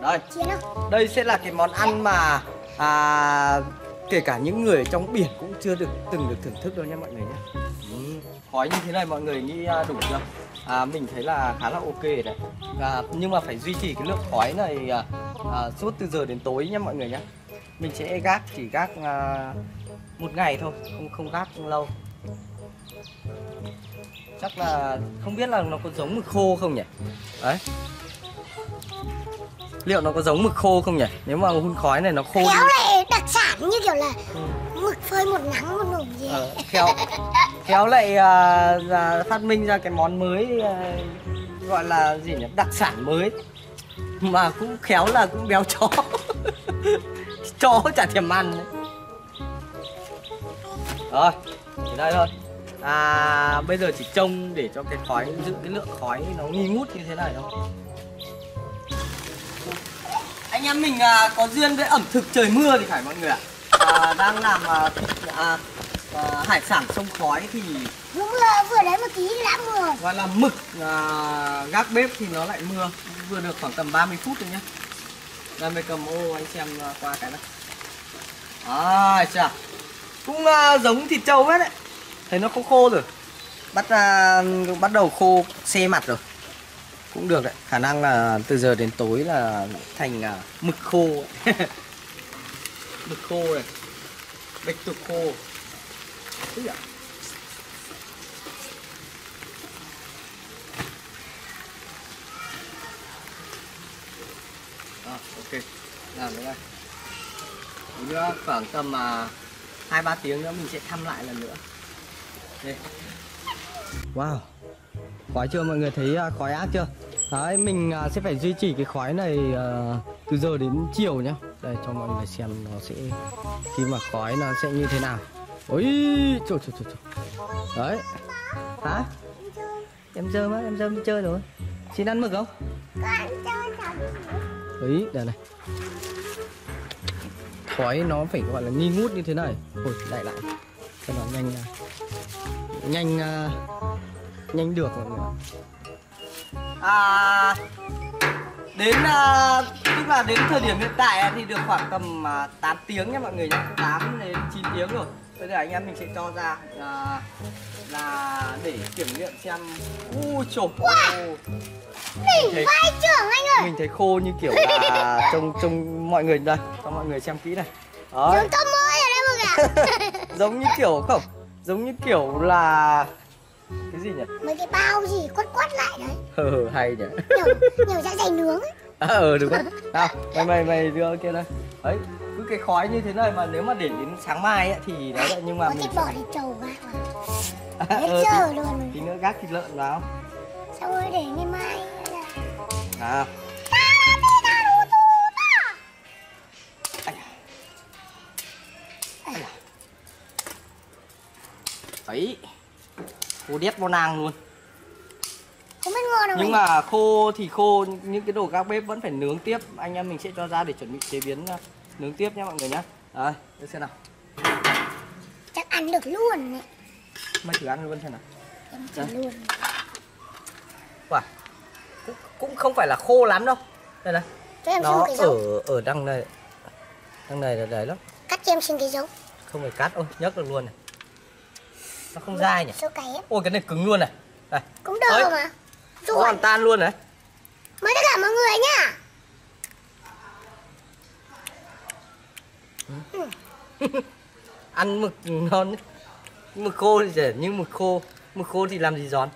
đây. Không? đây sẽ là cái món ăn mà à, kể cả những người trong biển cũng chưa được từng được thưởng thức đâu nha mọi người nhé ừ. khói như thế này mọi người nghĩ à, đủ chưa? À, mình thấy là khá là ok đấy. À, nhưng mà phải duy trì cái lượng khói này à, à, suốt từ giờ đến tối nha mọi người nhé mình sẽ gác chỉ gác à, một ngày thôi không không gác lâu. Chắc là không biết là nó có giống mực khô không nhỉ? Đấy liệu nó có giống mực khô không nhỉ? Nếu mà hun khói này nó khô Khéo đi. lại đặc sản như kiểu là Ừ. mực phơi một nắng một nổ gì. Ờ, khéo. Khéo lại à, à, phát minh ra cái món mới à, gọi là gì nhỉ? Đặc sản mới. Mà cũng khéo là cũng béo chó. Chó chả thèm ăn đấy. rồi thì đây thôi. À bây giờ chỉ trông để cho cái khói giữ cái lượng khói nó nghi ngút như thế này thôi anh em mình à, có duyên với ẩm thực trời mưa thì phải mọi người ạ. À, đang làm à, à, à, hải sản sông khói thì Đúng là vừa đấy một tí đã mưa gọi là mực à, gác bếp thì nó lại mưa. Vừa được khoảng tầm 30 phút rồi nhá. Đây mày cầm ô anh xem à, qua cái này à chà. Cũng à, giống thịt trâu hết đấy. Thấy nó khô khô rồi. Bắt à, bắt đầu khô xe mặt rồi cũng được đấy. Khả năng là từ giờ đến tối là thành à, mực khô mực khô này. Bạch tuộc khô. Úi giời. À, ok. Làm được đây nữa khoảng tầm à, hai ba tiếng nữa mình sẽ thăm lại lần nữa. Đây. Wow khói chưa? Mọi người thấy à, khói ác chưa? Đấy, mình à, sẽ phải duy trì cái khói này à, từ giờ đến chiều nhá. Đây, cho mọi người xem nó sẽ, khi mà khói nó sẽ như thế nào. Ôi, trời trời trời trời. Đấy. Hả? Em dơ mất, em dơ đi chơi rồi. Xin ăn mực không? Con đấy đây này. Khói nó phải gọi là nghi ngút như thế này. Ôi lại lại cho nó nhanh nhanh nhanh được mọi người à đến à, tức là đến thời điểm hiện tại thì được khoảng tầm à, 8 tiếng nhé mọi người nhé 8 đến 9 tiếng rồi. Bây giờ anh em mình sẽ cho ra à, là để kiểm nghiệm xem. Ui trời ơi. Mình thấy- Vai trưởng anh ơi. mình thấy khô như kiểu là trông trông mọi người đây cho mọi người xem kỹ này. Đấy. Ở đây mọi người giống như kiểu không? Giống như kiểu là cái gì nhỉ? Mấy cái bao gì quất quất lại đấy. Ờ hay nhỉ. Nhiều, nhiều dạ dày nướng ấy. À, ờ đúng không? Nào mày mày mày đưa kia đây. Đấy cứ cái khói như thế này mà nếu mà để đến sáng mai ấy, thì đấy lại nhưng mà Có mình bò thịt trâu gác vào ờ, Hết giờ tí, luôn. tí nữa gác thịt lợn vào. Xong rồi để ngày mai à ấy khô đét vô nàng luôn. Không biết ngon không nhưng mà khô thì khô những cái đồ gác bếp vẫn phải nướng tiếp. Anh em mình sẽ cho ra để chuẩn bị chế biến uh, nướng tiếp nhé mọi người nhé. Đấy để xem nào. Chắc ăn được luôn đấy mày thử ăn luôn xem nào. Em Đấy. luôn. Wow. cũng, cũng không phải là khô lắm đâu. Đây này. Nó ở dấu. ở đằng này. Đằng này là đấy lắm. Cắt cho em xin cái dấu. Không phải cắt ôi nhấc được luôn này nó không dai nhỉ? Cái em ôi cái này cứng luôn này. Đây. Cũng được Đấy. mà. Rồi hoàn tan luôn này. Mời tất cả mọi người nhá. Ăn mực ngon nhất. mực khô thì rẻ nhưng mực khô. Mực khô thì làm gì giòn?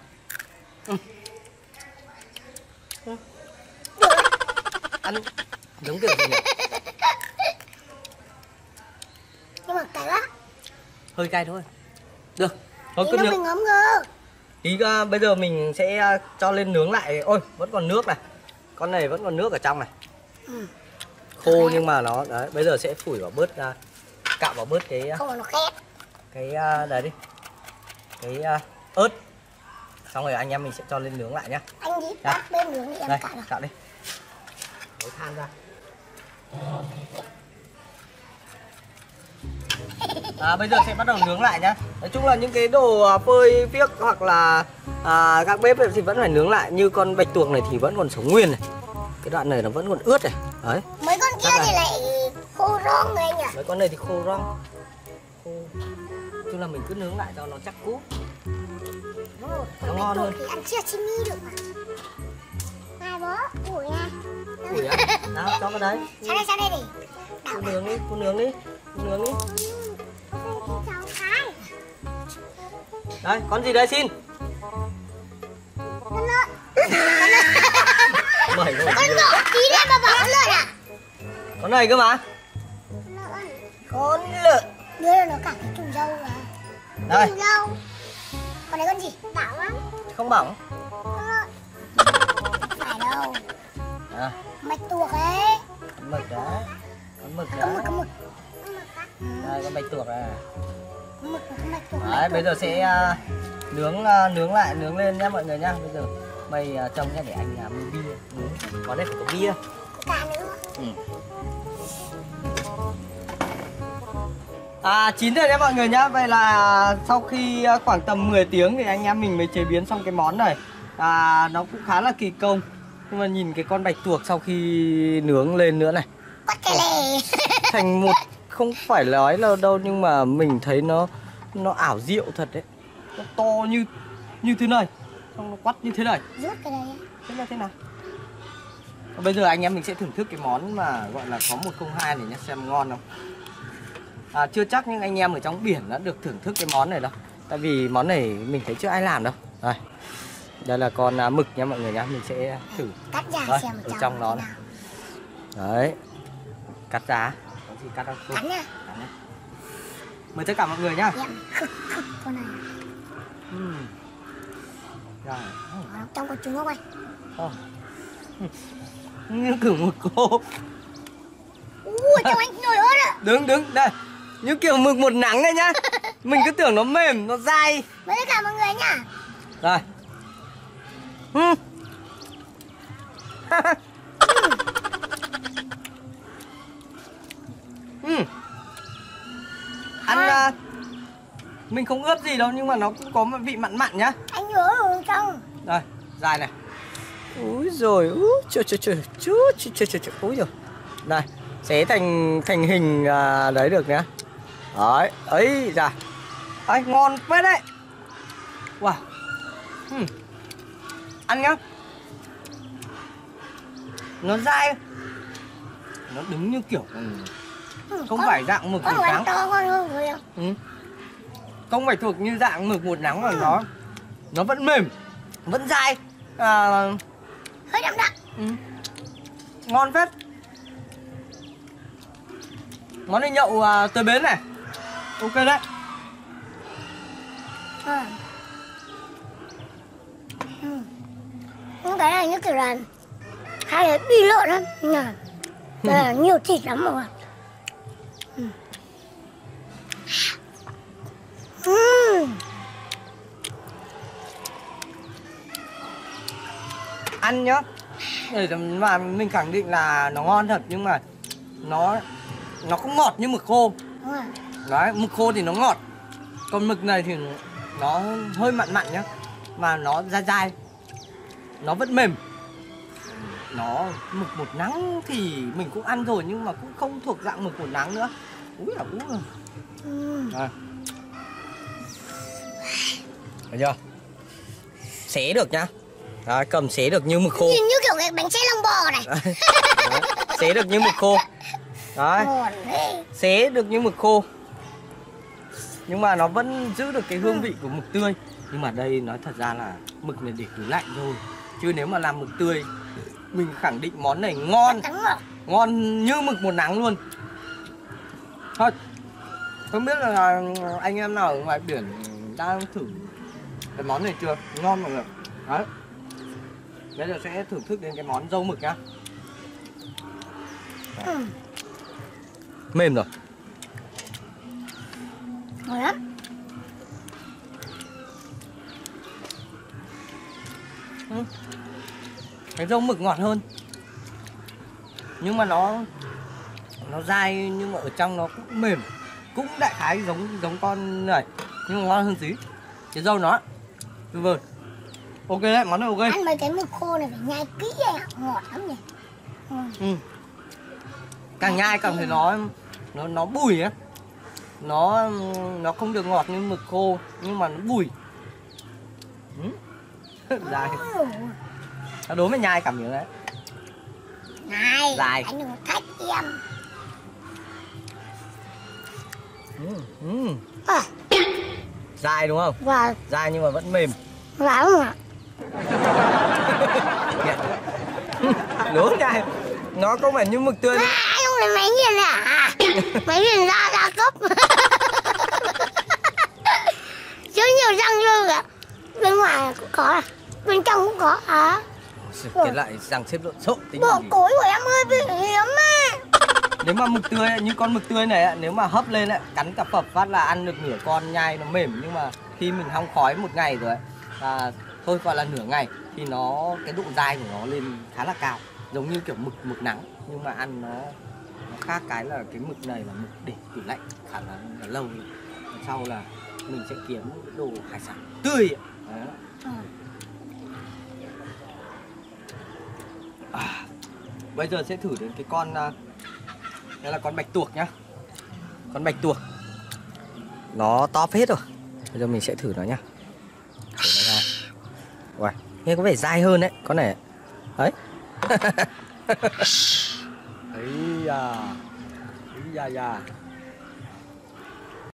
Ừ. Ừ. ăn giống kiểu gì nhỉ? Nhưng mà cái quá. Hơi cay thôi. Được thôi cứ nướng mình ngấm ngơ. Tí uh, bây giờ mình sẽ uh, cho lên nướng lại. Ôi vẫn còn nước này. Con này vẫn còn nước ở trong này. Ừ. khô nhưng mà nó đấy bây giờ sẽ phủi vào bớt uh, cạo vào bớt cái uh, Không nó khét. cái uh, đấy đi. Cái uh, ớt. Xong rồi anh em mình sẽ cho lên nướng lại nhá. Anh đi bắt bên nướng em đây cạo đi. Lấy than ra à, bây giờ sẽ bắt đầu nướng lại nhá. Nói chung là những cái đồ à, phơi phiếc hoặc là à, các bếp thì vẫn phải nướng lại. Như con bạch tuộc này thì vẫn còn sống nguyên này. Cái đoạn này nó vẫn còn ướt này. Đấy. Mấy con kia thì lại khô rong rồi anh ạ. Mấy con này thì khô rong. Khô. Tức là mình cứ nướng lại cho nó chắc cú Ồ, Nó ngon hơn. thì ăn chia chimi được mà. Hai bố, ủi nha. Ủi á nào cho vào đấy Sang đây, sang đây đi Đảo. cô nướng đi cô nướng đi cô nướng đi đấy con gì đấy xin. Con lợn. Bảy rồi Con nhỏ tí đấy mà bảo con lợn à? Con này cơ mà. Con lợn. Con lợn. Đưa nó cả cái trùng dâu rồi. Đây. Trùng dâu Còn đấy con gì? Bảo lắm không bỏng Con lợn. Phải đâu. À. Mạch tuộc ấy. Con mực đấy con mực Con mực, đấy con mực. Con mực á đây con bạch tuộc à Đấy bây giờ sẽ à, nướng à, nướng lại nướng lên nhá mọi người nhá. Bây giờ mày à, trông nhá để anh làm mua bia ừ. có đây phải có bia. Cả nữa Ừ. À chín rồi đấy mọi người nhá. Vậy là sau khi khoảng tầm 10 tiếng thì anh em mình mới chế biến xong cái món này. À, Nó cũng khá là kỳ công. Nhưng mà nhìn cái con bạch tuộc sau khi nướng lên nữa này. Thành một không phải nói là đâu nhưng mà mình thấy nó nó ảo diệu thật đấy. Nó to như như thế này Xong nó quắt như thế này. Rút cái đấy. Thế là thế nào? Bây giờ anh em mình sẽ thưởng thức cái món mà gọi là có 102 này nhé xem ngon không. À, Chưa chắc những anh em ở trong biển đã được thưởng thức cái món này đâu. Tại vì món này mình thấy chưa ai làm đâu. Đây. Đây là con à, mực nha mọi người nhá Mình sẽ thử. Cắt ra Đây, xem ở trong nó này. Đấy. Cắt giá Có gì cắt đâu Cắn nha. Cắt nhá. Mời tất cả mọi người nhá. Khực con này. Ừm. Rồi. Ở Trong có trứng không anh? Ờ. Như kiểu một cô. Ui, trong anh nổi ớt ạ. Đứng đứng đây. Như kiểu mực một nắng này nhá. Mình cứ tưởng nó mềm nó dai. Với tất cả mọi người nhá. Rồi. Ừ. ừ. ăn à, mình không ướp gì đâu nhưng mà nó cũng có một vị mặn mặn nhá. Anh nhớ ở trong. Đây dài này. Úi rồi úi trời trời trời trời trời trời trời úi rồi đây xé thành thành hình à, đấy được nhá. Đấy ấy ra ấy ngon phết đấy. Wow. Ừm. ăn nhá. Nó dai. Nó đứng như kiểu ừ, Ừ, không phải dạng mực ăn nắng to hơn rồi không? ừ. Không phải thuộc như dạng mực một nắng mà nó nó vẫn mềm. Vẫn dai. À, Hơi đậm đậm. Ừ. Ngon phết. Món này nhậu à, tới bến này. Ok đấy. Ừ. Ừ. Nhưng cái này như kiểu là hai cái bi lợn lắm. Nhờ. Là nhiều thịt lắm rồi Ăn nhá. Để mà mình khẳng định là nó ngon thật nhưng mà nó nó không ngọt như mực khô. Đấy mực khô thì nó ngọt. Còn mực này thì nó hơi mặn mặn nhá mà nó dai dai. Nó vẫn mềm. Nó mực một nắng thì mình cũng ăn rồi nhưng mà cũng không thuộc dạng mực một nắng nữa. Úi là úi rồi Ừ. Thấy chưa? Xé được nhá. Đấy, cầm xé được như mực khô. Nhìn như kiểu cái bánh xe lông bò này Đấy. Xé được như mực khô. Đấy, xé được như mực khô. Nhưng mà nó vẫn giữ được cái hương vị của mực tươi. Nhưng mà đây nói thật ra là mực này để tủ lạnh rồi. Chứ nếu mà làm mực tươi mình khẳng định món này ngon, ngon như mực một nắng luôn. Thôi, không biết là anh em nào ở ngoài biển đang thử cái món này chưa? Ngon mọi người. Đấy. Bây giờ sẽ thưởng thức đến cái món dâu mực nhá. ừ. Mềm rồi. Ngon lắm Cái dâu mực ngọt hơn. Nhưng mà nó nó dai nhưng mà ở trong nó cũng mềm. Cũng đại khái giống giống con này nhưng mà ngon hơn tí. Cái dâu nó tuyệt vời. Ok đấy, món này ok. Ăn mấy cái mực khô này phải nhai kỹ ạ Ngọt lắm nhỉ ừ. Ừ. càng nhai càng thấy nó nó nó bùi á nó nó không được ngọt như mực khô nhưng mà nó bùi ừ. dài nó đối với nhai cảm giác đấy này Dài. anh đừng thách em ừ. Ừ. à, dài đúng không và dài nhưng mà vẫn mềm và không ạ đúng nhai nó không phải như mực tươi à, không nghiền này à máy nghiền ra đa cấp chứ nhiều răng như cả bên ngoài cũng có à? Bên trong cũng có à? Sự cái lại răng xếp lộn xộn tính bộ cối của em hơi bị hiếm á. Nếu mà mực tươi ấy, như con mực tươi này ấy, nếu mà hấp lên ấy, cắn cả phập phát là ăn được nửa con nhai nó mềm. Nhưng mà khi mình hong khói một ngày rồi ấy, và thôi gọi là nửa ngày thì nó cái độ dai của nó lên khá là cao giống như kiểu mực mực nắng nhưng mà ăn nó nó khác cái là cái mực này là mực để tủ lạnh khả năng là lâu rồi. Sau là mình sẽ kiếm đồ hải sản tươi ấy. Đấy. Ừ. À, bây giờ sẽ thử đến cái con à, đây là con bạch tuộc nhá con bạch tuộc nó to phết rồi bây giờ mình sẽ thử nó nhá Uầy, nghe có vẻ dai hơn đấy con này. Đấy ấy da. Ấy da da.